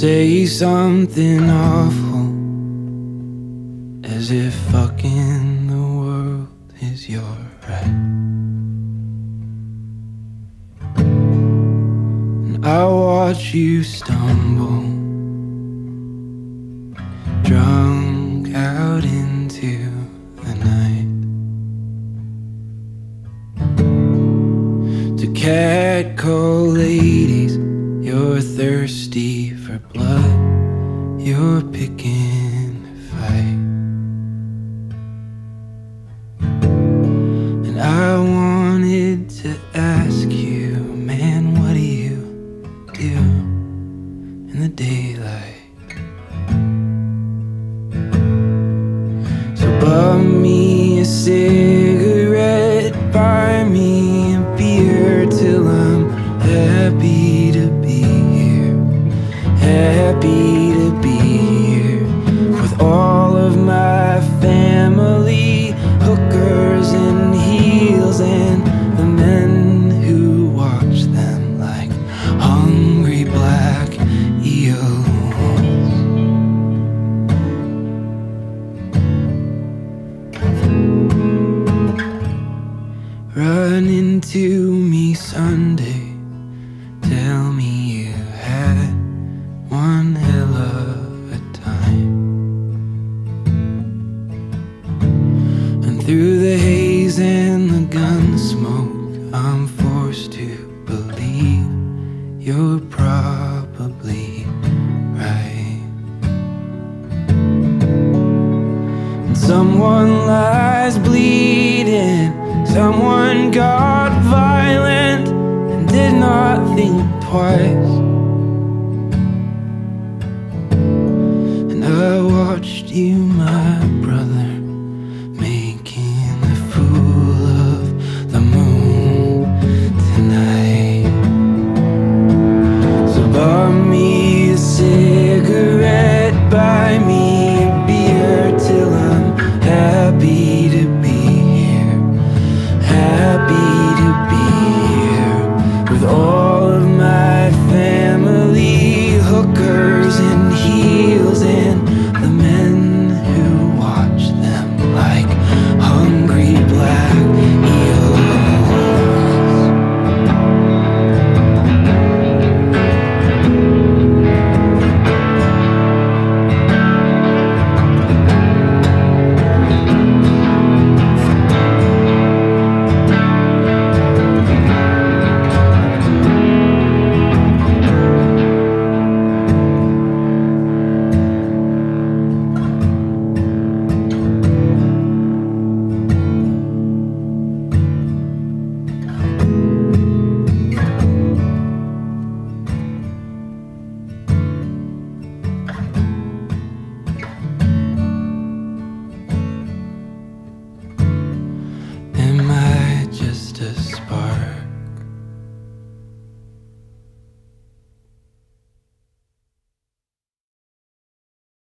say something awful as if fucking the world is your right. And I watch you stumble, drunk out into the night. To catcall ladies, you're thirsty for blood, you're picking a fight. And I wanted to ask you, man, what do you do in the daylight? So bum me a cigarette, happy to be here with all of my family, hookers and heels, and the men who watch them like hungry black eels. Run into me Sunday. Someone lies bleeding, someone got violent and did not think twice.